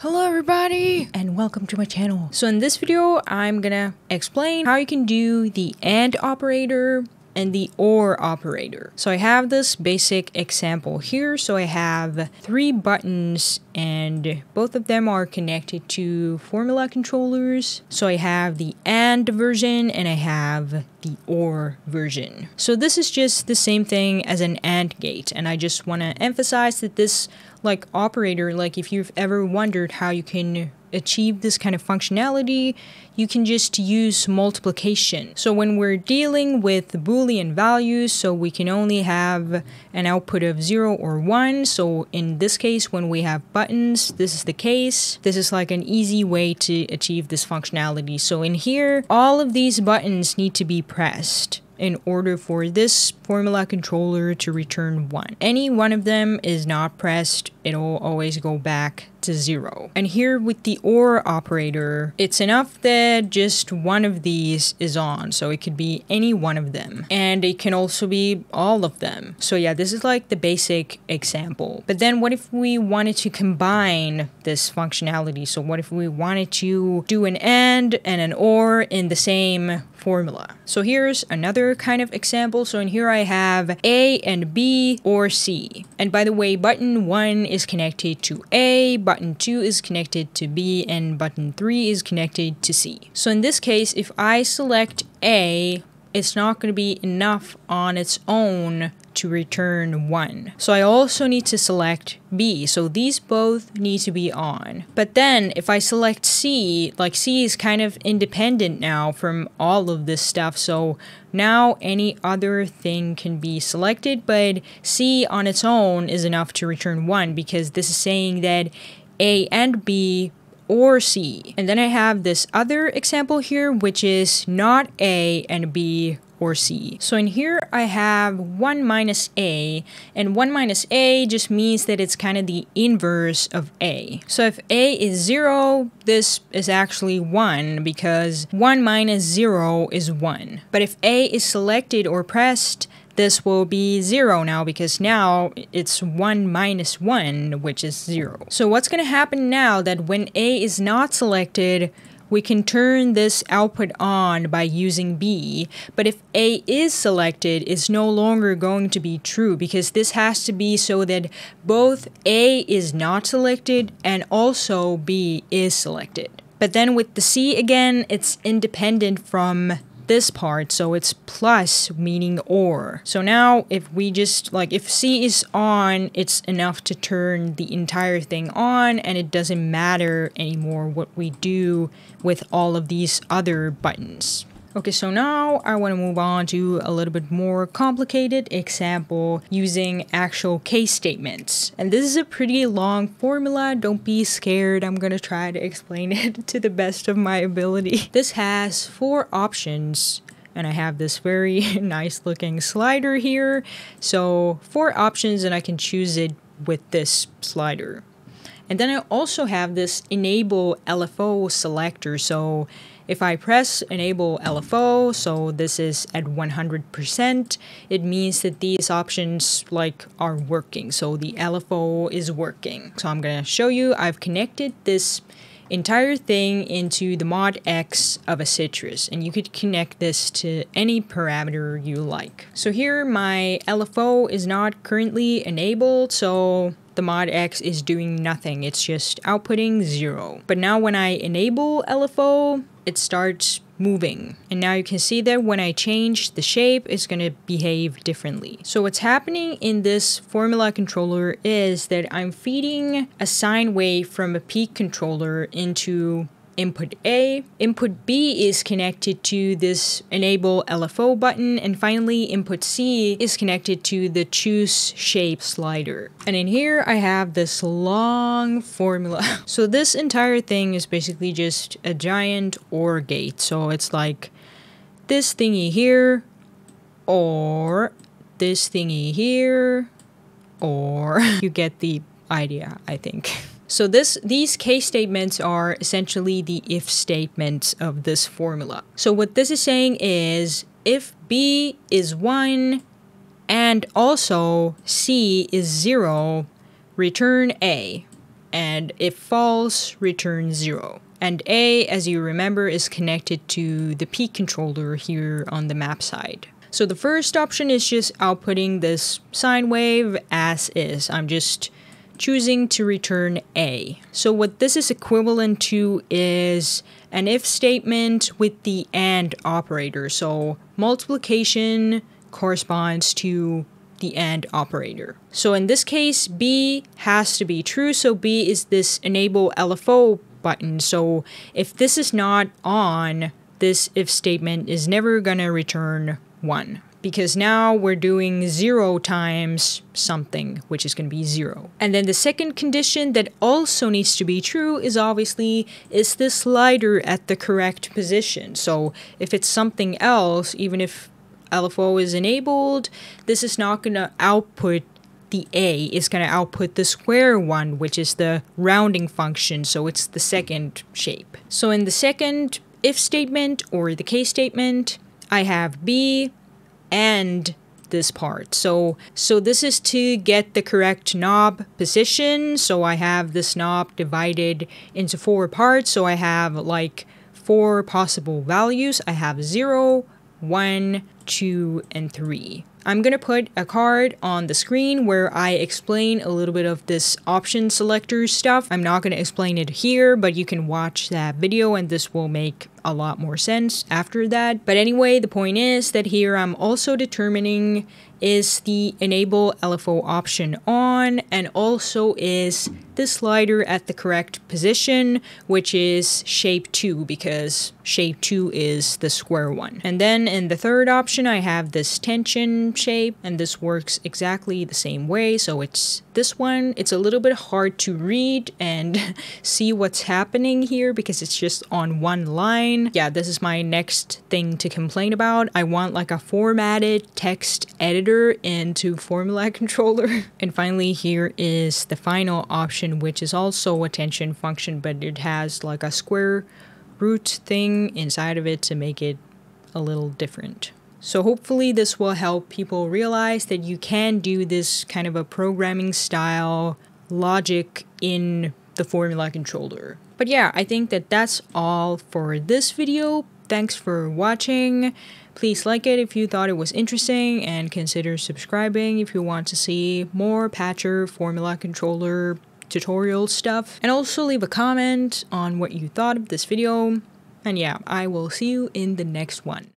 Hello everybody and welcome to my channel. So in this video, I'm gonna explain how you can do the AND operator and the OR operator. So I have this basic example here. So I have three buttons and both of them are connected to formula controllers. So I have the AND version and I have the OR version. So this is just the same thing as an AND gate and I just want to emphasize that this like operator like if you've ever wondered how you can achieve this kind of functionality, you can just use multiplication. So when we're dealing with boolean values, so we can only have an output of 0 or 1. So in this case, when we have buttons, this is the case. This is like an easy way to achieve this functionality. So in here, all of these buttons need to be pressed in order for this formula controller to return 1. Any one of them is not pressed, it'll always go back to 0. And here with the OR operator, it's enough that just one of these is on, so it could be any one of them. And it can also be all of them. So yeah, this is like the basic example. But then what if we wanted to combine this functionality? So what if we wanted to do an AND and an OR in the same formula? So here's another kind of example. So in here I have A and B or C. And by the way, button 1 is connected to A, button 2 is connected to B, and button 3 is connected to C. So in this case, if I select A, it's not going to be enough on its own to return 1. So I also need to select B, so these both need to be on. But then if I select C, like C is kind of independent now from all of this stuff, so now any other thing can be selected, but C on its own is enough to return 1 because this is saying that A and B or C. And then I have this other example here, which is not A and B or C. So in here I have 1 minus A, and 1 minus A just means that it's kind of the inverse of A. So if A is 0, this is actually 1 because 1 minus 0 is 1. But if A is selected or pressed, this will be 0 now because now it's 1 minus 1, which is 0. So what's going to happen now that when A is not selected, we can turn this output on by using B, but if A is selected, it's no longer going to be true because this has to be so that both A is not selected and also B is selected. But then with the C again, it's independent from this part, so it's plus meaning or. So now if we just like if C is on, it's enough to turn the entire thing on and it doesn't matter anymore what we do with all of these other buttons. Okay, so now I want to move on to a little bit more complicated example using actual case statements. And this is a pretty long formula, don't be scared, I'm gonna try to explain it to the best of my ability. This has four options and I have this very nice looking slider here. So four options and I can choose it with this slider. And then I also have this enable LFO selector. So if I press enable LFO, so this is at 100%, it means that these options like are working. So the LFO is working. So I'm gonna show you, I've connected this entire thing into the mod X of a Sytrus and you could connect this to any parameter you like. So here my LFO is not currently enabled so the mod X is doing nothing, it's just outputting zero. But now when I enable LFO, it starts moving. And now you can see that when I change the shape, it's going to behave differently. So what's happening in this formula controller is that I'm feeding a sine wave from a peak controller into input A. Input B is connected to this enable LFO button. And finally, input C is connected to the choose shape slider. And in here, I have this long formula. So this entire thing is basically just a giant OR gate. So it's like this thingy here, or this thingy here, or you get the idea, I think. So this these case statements are essentially the if statements of this formula. So what this is saying is if B is 1 and also C is 0, return A. and if false, return 0. And A, as you remember, is connected to the peak controller here on the map side. So the first option is just outputting this sine wave as is. I'm just choosing to return A. So what this is equivalent to is an if statement with the AND operator. So multiplication corresponds to the AND operator. So in this case, B has to be true. So B is this enable LFO button. So if this is not on, this if statement is never gonna return one because now we're doing 0 times something, which is going to be 0. And then the second condition that also needs to be true is obviously, is the slider at the correct position? So if it's something else, even if LFO is enabled, this is not going to output the A is going to output the square one, which is the rounding function, so it's the second shape. So in the second if statement or the case statement, I have B and this part. So so this is to get the correct knob position. So I have this knob divided into four parts. So I have like four possible values. I have 0, 1, 2, and 3. I'm going to put a card on the screen where I explain a little bit of this option selector stuff. I'm not going to explain it here, but you can watch that video and this will make a lot more sense after that. But anyway, the point is that here I'm also determining is the enable LFO option on and also is the slider at the correct position, which is shape 2 because shape 2 is the square one. And then in the third option, I have this tension shape and this works exactly the same way. So it's this one. It's a little bit hard to read and see what's happening here because it's just on one line. Yeah, this is my next thing to complain about. I want like a formatted text editor into Formula Controller. and finally, here is the final option, which is also a tension function, but it has like a square root thing inside of it to make it a little different. So hopefully this will help people realize that you can do this kind of a programming style logic in the formula controller. But yeah, I think that that's all for this video. Thanks for watching. Please like it if you thought it was interesting and consider subscribing if you want to see more Patcher formula controller tutorial stuff. And also leave a comment on what you thought of this video. And yeah, I will see you in the next one.